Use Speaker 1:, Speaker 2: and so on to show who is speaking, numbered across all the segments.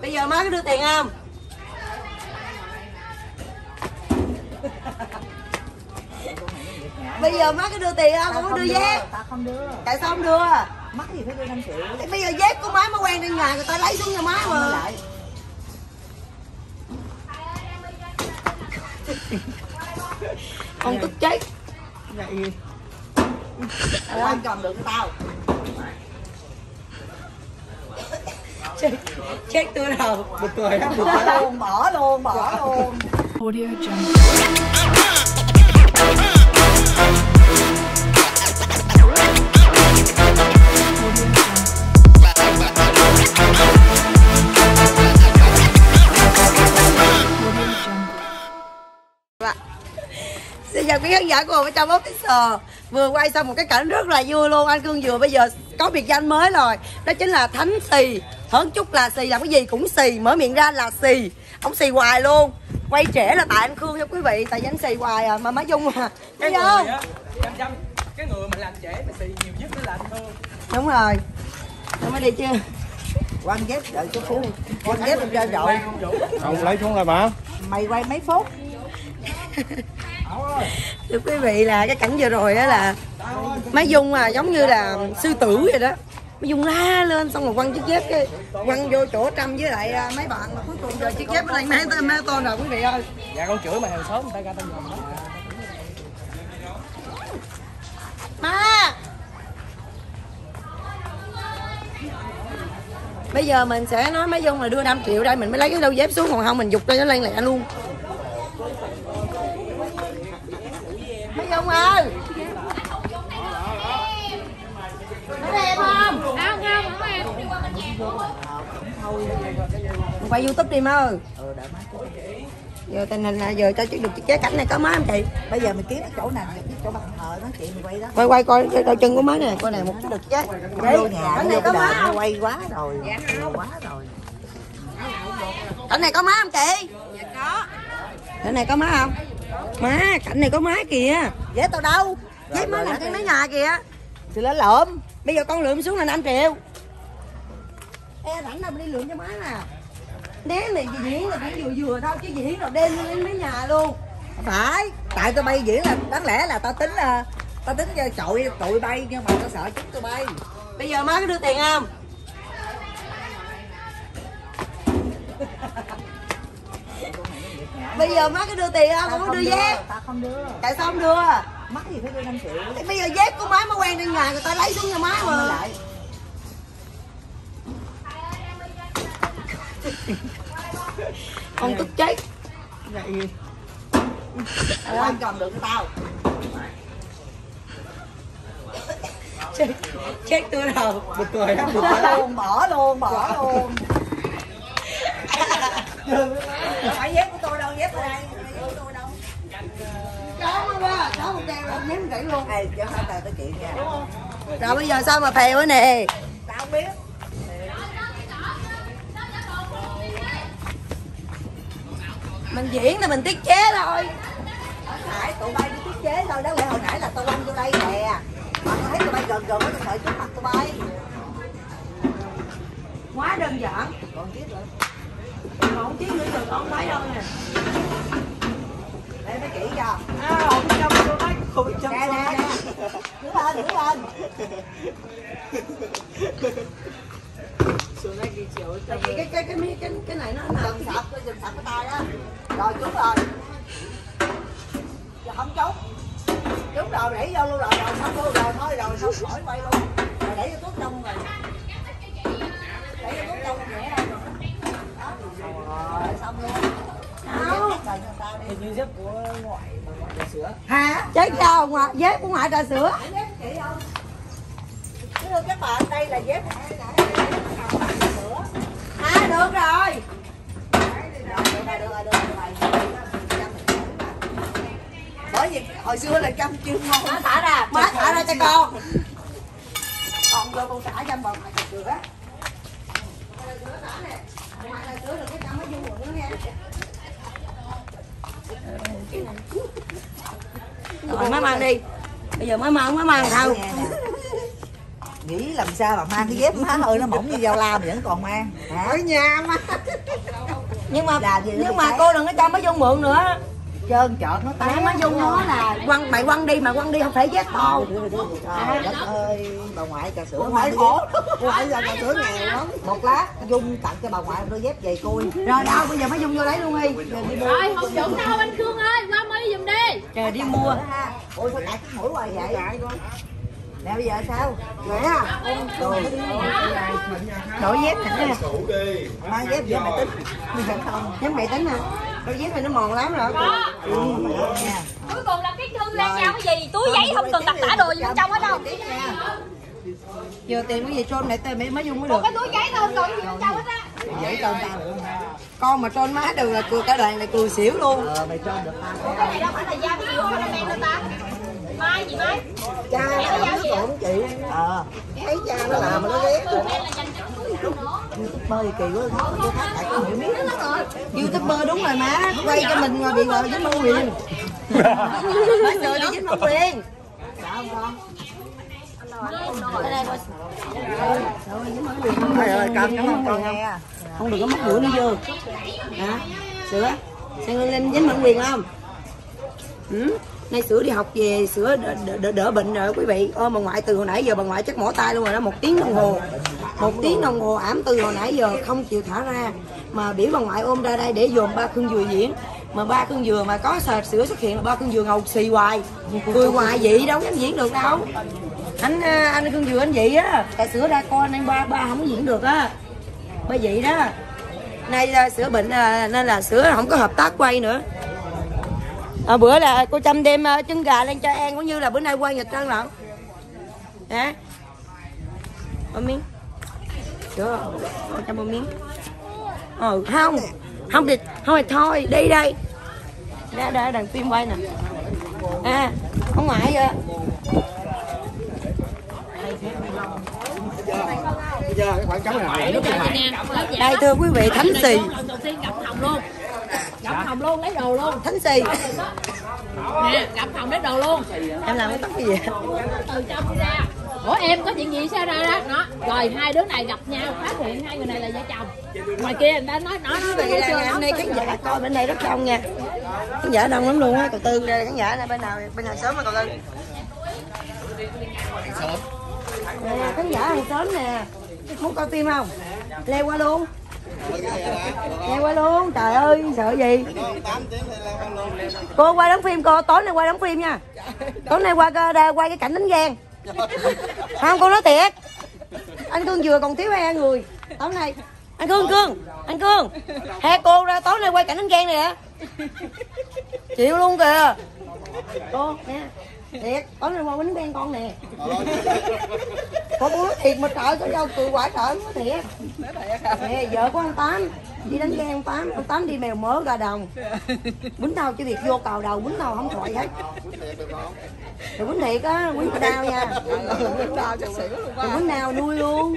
Speaker 1: bây giờ má có đưa tiền không? Bây giờ má có đưa tiền không? Không có đưa dép
Speaker 2: không đưa
Speaker 1: tại sao không đưa?
Speaker 2: Mắc gì phải đưa 5 triệu?
Speaker 1: Thì bây giờ dép của má má quen trên nhà người ta lấy xuống nhà má mà. Con tức chết.
Speaker 2: Vậy. Quan trọng được tao
Speaker 1: chết chết tôi đầu.
Speaker 3: Cười á, bực
Speaker 2: bỏ luôn bỏ luôn bỏ luôn.
Speaker 4: Audio Jungle.
Speaker 1: Xin chào quý khán giả của Hồ trong Officer Vừa quay xong một cái cảnh rất là vui luôn. Anh Cương vừa bây giờ có biệt danh mới rồi. Đó chính là Thánh Xì Hơn chút là xì làm cái gì cũng xì Mở miệng ra là xì. Ông xì hoài luôn. Quay trễ là tại anh Cương nha quý vị Tại vì anh xì hoài à Mà má Dung à
Speaker 3: Cái người
Speaker 1: không?
Speaker 3: á, chăm chăm Cái người mà làm trễ mà xì nhiều nhất đó là anh Thương
Speaker 1: Đúng rồi. Nó mới đi chưa?
Speaker 2: Quan ghép đợi chút xíu đi. Quan ghép em ra rồi
Speaker 5: Ông lấy xuống lại mà
Speaker 2: mày quay mấy phút?
Speaker 1: Thưa quý vị là cái cảnh vừa rồi đó là Má Dung à giống như là sư tử vậy đó Má Dung la lên xong rồi quăng chiếc dép cái Quăng vô chỗ Trâm với lại à, mấy bạn mà cuối cùng giờ chiếc dép nó lên mấy tên mấy tôn rồi quý vị ơi.
Speaker 3: Dạ con chửi mà hàng xóm người ta ra tao nhầm
Speaker 1: Má Bây giờ mình sẽ nói mấy Dung là đưa 5 triệu đây Mình mới lấy cái đôi dép xuống còn không mình dục cho nó lên lẹ luôn. Mấy Dung ơi Nói em không?
Speaker 6: Không, không, không em
Speaker 1: Quay youtube đi má ơi.
Speaker 2: Ừ
Speaker 1: Giờ tình hình là giờ cho chiếc được chiếc vé cảnh này có má không chị?
Speaker 2: Bây giờ mình kiếm cái chỗ nào? Cái chỗ bằng thờ nói chuyện mình quay đó.
Speaker 1: Quay quay coi cái đôi chân của má này Coi này một cái được vé
Speaker 2: vô nhà
Speaker 1: này có
Speaker 2: cái
Speaker 1: má
Speaker 2: nó quay quá rồi nhiều quá rồi.
Speaker 1: Cảnh này có má không chị? Dạ có. Cảnh này có má không? Má, cảnh này có má kìa.
Speaker 2: Ghé tao đâu?
Speaker 1: Giấy má nằm trên mấy nhà kìa.
Speaker 2: Thì lấy lượm.
Speaker 1: Bây giờ con lượm xuống là 5 triệu Ê rảnh đâu đi lượm cho má nè. Đếm này gì diễn là cũng vừa vừa thôi Chứ diễn rồi đem lên mấy nhà luôn.
Speaker 2: Phải tại tụi bay diễn là đáng lẽ là tao tính là tao tính cho chọi tụi bay nhưng mà tao sợ chúng tụi bay.
Speaker 1: Bây giờ má có đưa tiền không? Bây giờ má có đưa tiền không? Không có đưa dép.
Speaker 2: tao không đưa.
Speaker 1: Tại sao không đưa?
Speaker 2: mắc gì phải đưa 5 triệu?
Speaker 1: Bây giờ dép của má má quen trên nhà người ta lấy xuống nhà má mà Con tức chết.
Speaker 2: Vậy quan trọng được tao.
Speaker 1: Chết, chết tôi đầu
Speaker 3: Bực cười á, bực
Speaker 2: bỏ luôn bỏ luôn bỏ luôn. Phải dép của tôi đâu dép ở đây. Dép của tôi đâu.
Speaker 1: Có má ba, có một đèn làm nhém gãy luôn.
Speaker 2: Ê, cho hai tao tới chuyện nha
Speaker 1: Rồi bây giờ sao mà phèo nữa nè?
Speaker 2: Tao không biết
Speaker 1: Mình diễn là mình tiết chế thôi.
Speaker 2: Nãy tụi bay đi tiết chế thôi đó. Lẽ hồi nãy là tao quăng vô đây nè. Mà thấy tụi bay gần gần tao sợ trước mặt tụi bay.
Speaker 1: Quá đơn giản.
Speaker 2: Còn biết nữa.
Speaker 1: Mà không tiếc nữa giờ con mấy đâu nè.
Speaker 2: Để nó chỉ cho.
Speaker 3: À, không chăm cho nó Không chăm
Speaker 2: nè nè
Speaker 3: nó
Speaker 2: nè. Đứng lên đứng lên
Speaker 1: Tại vì cái cái cái cái cái, cái này nó nào
Speaker 2: dừng sập dừng sập cái tay đó rồi trúng rồi. Giờ không trúng trúng rồi đẩy vô luôn rồi rồi xong luôn rồi thôi rồi xong khỏi quay luôn. Rồi đẩy vô thuốc trong rồi. Đẩy vô thuốc trong nhẹ rồi. Đó. Rồi xong luôn.
Speaker 3: Hình như dép của ngoại mà ngoại trà sữa.
Speaker 1: Hả? Chết sao ngoại dép của ngoại trà sữa.
Speaker 2: Dép chị không? Thưa các bạn đây là dép
Speaker 1: À được rồi.
Speaker 2: Bởi vì hồi xưa là trăm chuyên môn
Speaker 1: Má thả ra Má thả ra cho con. Còn vô con mới dung quần nữa nha Rồi má mang đi. Bây giờ má mang má mang sao
Speaker 2: nghĩ làm sao mà mang cái dép má ơi nó mỏng như dao la mà vẫn còn mang hả?
Speaker 1: Ở nhà mà. Nhưng mà
Speaker 2: Là gì nó
Speaker 1: nhưng mà cô đừng có cho mấy dung mượn nữa.
Speaker 2: Trơn trọt nó té
Speaker 1: mấy dung nó. là quăng mày quăng đi mà quăng đi không phải dép to
Speaker 2: trời đất ơi bà ngoại trà sữa
Speaker 1: ngoại khổ.
Speaker 2: ngoại giờ trà sữa nghèo lắm. Một lát dung tặng cho bà ngoại đôi dép giày cui
Speaker 1: rồi đâu bây giờ mấy dung vô lấy luôn đi. Giờ đi mua.
Speaker 6: Rồi không dụng đâu anh Khương ơi, qua mới giùm đi.
Speaker 1: trời đi mua.
Speaker 2: Ôi sao cãi cái mũi hoài vậy nè bây giờ sao?
Speaker 1: Vậy à? Đổi dép nè.
Speaker 2: Mang dép về mày tính. Bây giờ không
Speaker 1: dép mày tính nè đôi dép này nó mòn lắm rồi.
Speaker 2: Ừ, ơi nha.
Speaker 6: Cuối cùng là cái thư đang giao cái gì? Túi giấy không cần đặt tả đồ gì bên trong hết đâu.
Speaker 1: giờ tìm cái gì trôn lại tên mấy mấy dung mới
Speaker 6: Một
Speaker 1: được.
Speaker 6: cái túi giấy thôi, còn gì bên trong hết á.
Speaker 2: dễ cho tao không
Speaker 1: con mà trôn má được là cười cả đoàn này cười xỉu luôn.
Speaker 2: Ờ mày cho được. Tao
Speaker 6: Cái này đâu phải là giao cái gì anh em ta. Mai gì mai?
Speaker 2: cha nó làm nước bụng chị. Ờ. Thấy cha nó làm mà nó ghét.
Speaker 6: Cho nữa.
Speaker 2: bơi kỳ quá. Tôi thắt tại cái hiểu biết.
Speaker 1: Youtuber đúng rồi má. Quay cho mình mà bị gọi dính bóng quyền. Nói trời đi dính bóng quyền. Coi. Trời ơi,
Speaker 2: cầm
Speaker 1: Dính bóng
Speaker 2: con
Speaker 1: quyền không? không được có mất mũi nữa vô hả? Sữa? Sang lên dính bóng quyền không? Ừ? Nay sữa đi học về sữa đỡ, đỡ, đỡ, đỡ bệnh rồi quý vị. Ôi bà ngoại từ hồi nãy giờ bà ngoại chắc mỏi tay luôn rồi đó. Một tiếng đồng hồ. Một tiếng đồng hồ ảm từ hồi nãy giờ không chịu thả ra. Mà biểu bà ngoại ôm ra đây để dồn ba cưng dừa diễn. Mà ba cưng dừa mà có sờ sữa xuất hiện là ba cưng dừa ngầu xì hoài. Cười hoài vậy đâu dám diễn được đâu. Anh à, anh cưng dừa anh vậy á. Tại sữa ra con anh ba ba không diễn được á. Bởi vậy đó. Nay à, sữa bệnh à, nên là sữa không có hợp tác quay nữa à, bữa là cô chăm đem à, trứng gà lên cho em cũng như là bữa nay quay nghịch trơn lận. Hả? Một miếng. Cô chăm một miếng. Ờ không không thì không thì thôi đi đây. Ra đây đàn phim quay nè. À ông ngoại vậy.
Speaker 5: Bây giờ cái khoảng trống này nước
Speaker 6: Đây
Speaker 1: thưa quý vị thánh xì
Speaker 6: Hồng luôn. Lấy đồ luôn.
Speaker 1: thánh xì
Speaker 6: Nè, gặp Hồng lấy đồ luôn.
Speaker 1: em làm cái tóc gì vậy
Speaker 6: Từ trong ra. Ủa em có chuyện gì xảy ra đó? Nó. Rồi hai đứa này gặp nhau, phát hiện hai người này là vợ chồng. Ngoài kia người ta nói nói nói
Speaker 1: là
Speaker 6: chưa
Speaker 1: ngày hôm nay khán giả coi bên đây rất đông nha khán giả đông lắm luôn á cậu tư đây khán giả này bên nào bên nào sớm mà cậu tư nè khán giả hàng sớm nè muốn coi phim không leo qua luôn nghe qua luôn, trời ơi, sợ gì? Cô quay đóng phim, cô tối nay quay đóng phim nha. Tối nay qua ra quay cái cảnh đánh ghen. Không, cô nói thiệt. Anh cương vừa còn thiếu hai người. Tối nay. Anh cương cương, anh cương. Hai cô ra tối nay quay cảnh đánh ghen này hả chịu luôn kìa. Cô nha thiệt. Tối nay qua bánh đen con nè. Có bố nói thiệt mà trời sao đâu cười quả trời nó thiệt. Nè vợ của ông tám đi đánh ghen ông tám. Ông tám đi mèo mớ ra đồng. Bún tao chỉ việc vô cào đầu bún tao không thoại hết. Rồi bún thiệt á bún tao đau nha. Rồi bún nào nuôi luôn.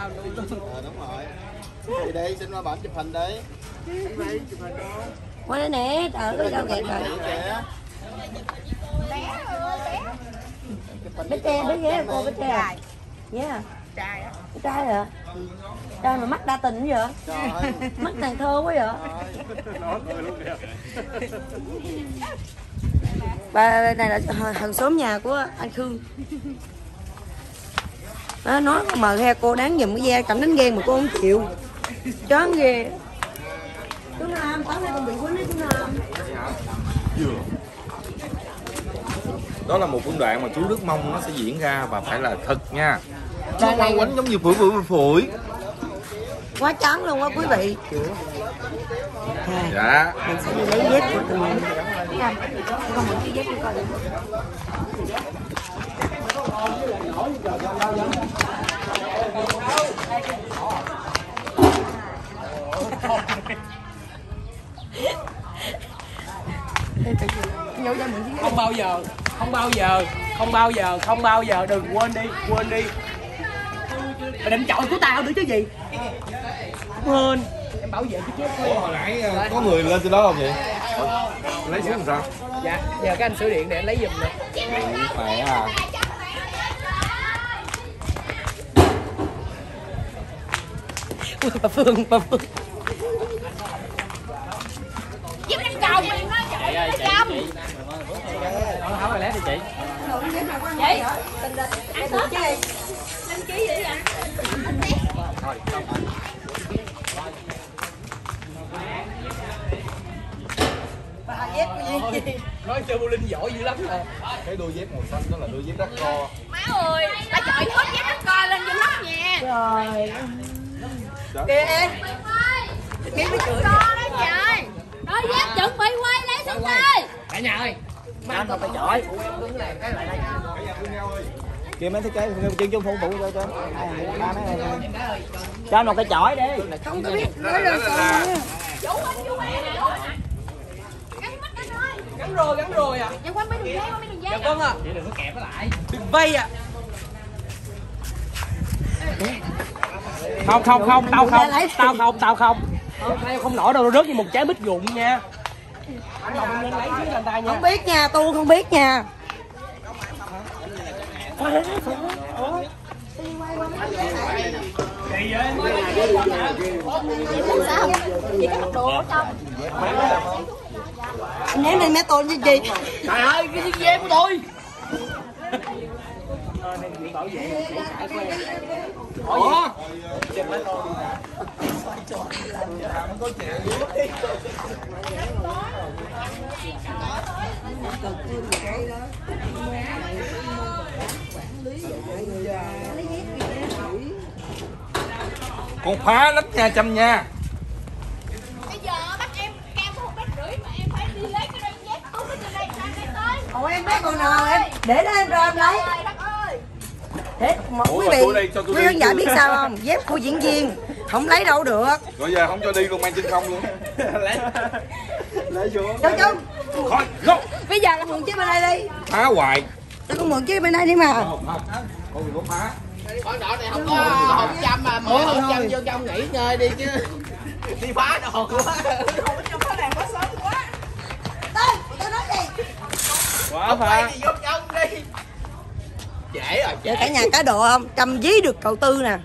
Speaker 5: Ờ, đúng rồi đi đi xin qua bản chụp hình đi
Speaker 1: qua đây nè trời ơi đâu kẹt rồi
Speaker 5: Kìa
Speaker 1: bé. Tre bé ghé cô bé tre à? Yeah trai á. Trai hả? Trai mà mắt đa tình vậy?
Speaker 5: Trời.
Speaker 1: Mắt nàng thơ quá vậy? Bà này là hàng xóm nhà của anh khương. Đó, nói mà he cô đáng giùm cái da cảnh đánh ghen mà cô không chịu. Chán ghê. Chú Nam tối nay con bị quýnh đấy chú Nam
Speaker 7: đó là một phân đoạn mà chú Đức mong nó sẽ diễn ra và phải là thật nha.
Speaker 1: Này-
Speaker 7: quanh quánh giống như phủi phủi phủi
Speaker 1: quá chán luôn á quý vị.
Speaker 7: Dạ.
Speaker 1: Mình sẽ đi lấy dép của người Nha, con mượn dép coi cái dép
Speaker 3: không bao giờ không bao giờ không bao giờ không bao giờ. Đừng quên đi quên đi. Mày định chọi của tao nữa chứ gì? Cũng hên. Em bảo vệ cái chép thôi
Speaker 7: hồi nãy ờ, có người lên từ đó không vậy? Lấy xuống làm sao?
Speaker 3: Dạ giờ các anh sửa điện để anh lấy giùm nè.
Speaker 7: Khỏe à?
Speaker 1: Bà phương bà phương.
Speaker 6: Giúp đánh cầu, đánh dạ, dạ, nó chậm
Speaker 3: không phải lẽ thì chị.
Speaker 6: Chị Ăn Tết gì Linh ký vậy? Ạ
Speaker 1: bà dép cái gì?
Speaker 3: Nói chơi bowling giỏi dữ lắm rồi
Speaker 5: cái đôi dép màu xanh đó là đôi dép đắt co.
Speaker 6: Má ơi Bà chọi hết dép nó coi lên vô mắt nha.
Speaker 1: Trời. Kìa em. Kiếm cái chửi
Speaker 6: Co đó trời Đôi dép chuẩn bị quay lấy xong chơi
Speaker 3: cả nhà ơi anh phải chọi
Speaker 2: kia mấy cái trái chân chung phụ phụ cho cho. Ba mấy này
Speaker 3: cho anh một cái chổi đi.
Speaker 1: Không có biết. Nói rồi sao
Speaker 6: Vũ anh Vũ. Em Gắn
Speaker 3: rồi gắn rồi à.
Speaker 6: Dạ qua mấy đường dây qua mấy đường dây
Speaker 3: dạ vâng ạ. Chị đừng có kẹp nó lại. Đừng vây à không không không tao không. tao không tao không. Tao không nổi đâu. Nó rớt như một trái mít rụng nha
Speaker 1: không biết nha tu không biết nha
Speaker 3: Nếu vậy mới
Speaker 6: Sao Chỉ gì, trời ơi cái chiếc
Speaker 1: anh của tôi. Ủa?
Speaker 3: Trời ơi cái Ủa?
Speaker 7: con phá lắm nha chăm nha.
Speaker 6: Bây giờ bắt em cao có một mét rưỡi mà em phải đi lấy cái đôi dép không có từ đây sang đây tới.
Speaker 1: Ủa em biết còn nào em? Để đó em ra em lấy. Một
Speaker 7: Ủa,
Speaker 1: quý
Speaker 7: mà
Speaker 1: vị
Speaker 7: tôi đây, cho tôi
Speaker 1: quý khán giả biết sao không? Dép của diễn viên không lấy đâu được.
Speaker 7: Rồi giờ không cho đi luôn mang trên không luôn.
Speaker 5: Lấy xuống
Speaker 1: cho chú
Speaker 7: thôi go
Speaker 1: bây giờ là mượn chiếc bên đây đi.
Speaker 7: Phá hoài.
Speaker 1: Cho con mượn chiếc bên đây đi mà.
Speaker 7: Không không con có phá.
Speaker 3: Con nhỏ này không có hộp chăm mà mở hộp chăm vô trong nghỉ ngơi đi chứ. Đi phá đồ quá.
Speaker 1: Ê, tao nói gì?
Speaker 3: Quá phá. đi vô trong đi. Dễ rồi
Speaker 1: Vậy cả nhà cá độ không? Cầm dí được cậu tư nè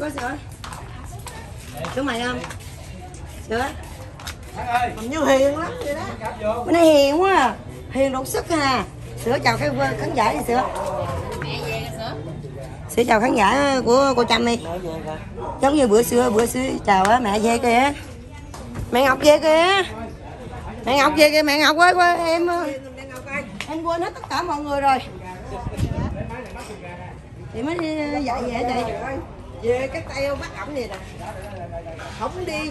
Speaker 1: mày có sữa? Sữa mày không? Sữa? Hình như hiền lắm vậy đó. Bữa nay hiền quá à. hiền đột sức à. Sữa chào cái khán giả đi, sữa. Sữa chào khán giả của cô Trâm đi. Giống như bữa xưa bữa xưa chào á, mẹ về kìa. Mẹ Ngọc về kìa. Mẹ Ngọc về kìa, mẹ Ngọc ơi, qua em em quên hết tất cả mọi người rồi. Thì mới đi dạy về chị về cái tay bắt ổng vậy nè. Không đi.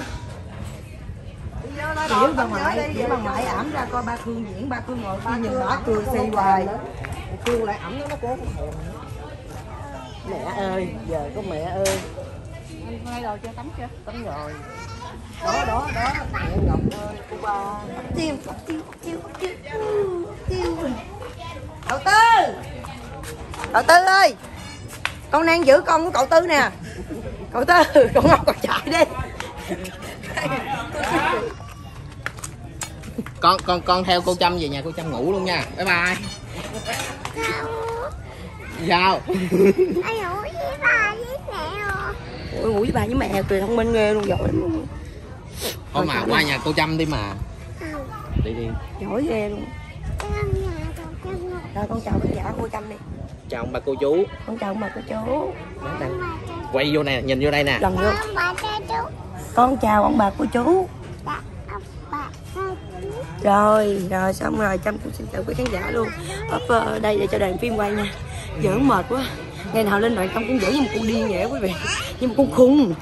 Speaker 1: Kiểu bà ngoại kiểu bà ngoại ẩm ra coi ba thương diễn ba thương ngồi kia nhìn bả cười xì hoài.
Speaker 2: Kêu lại ẩm nó nó cố
Speaker 1: mẹ ơi giờ có mẹ ơi.
Speaker 6: Ngay rồi chưa tắm chưa
Speaker 1: tắm rồi. Đó đó đó mẹ ngọc ơi cô ba. Tiêu tiêu tiêu tiêu tiêu. Cậu tư. Cậu tư ơi con đang giữ con của cậu tư nè. Cậu tư con ngọc còn chạy đi.
Speaker 3: Con con con theo cô Trâm về nhà cô Trâm ngủ luôn nha. Bye bye. Sao?
Speaker 8: Ai ngủ với bà với mẹ rồi
Speaker 1: Ôi, ngủ với bà với mẹ cười thông minh ghê luôn giỏi lắm luôn.
Speaker 3: thôi mà qua nhà cô Trâm đi mà. Đi đi.
Speaker 1: Giỏi ghê luôn
Speaker 8: Em nhà còn chân ngủ
Speaker 1: rồi con chào khán giả cô Trâm đi
Speaker 3: chào ông bà cô chú.
Speaker 1: Con chào ông bà cô chú.
Speaker 3: Quay vô này nhìn vô đây nè.
Speaker 1: Lần vô con chào ông bà cô chú.
Speaker 8: Dạ ông bà cha chú.
Speaker 1: Rồi rồi xong rồi Trâm cũng xin chào quý khán giả luôn. Ở đây để cho đoàn phim quay nha. Giỡn mệt quá. Ngày nào lên đoàn Trâm cũng giỡn như một con điên vậy quý vị. Như một con khùng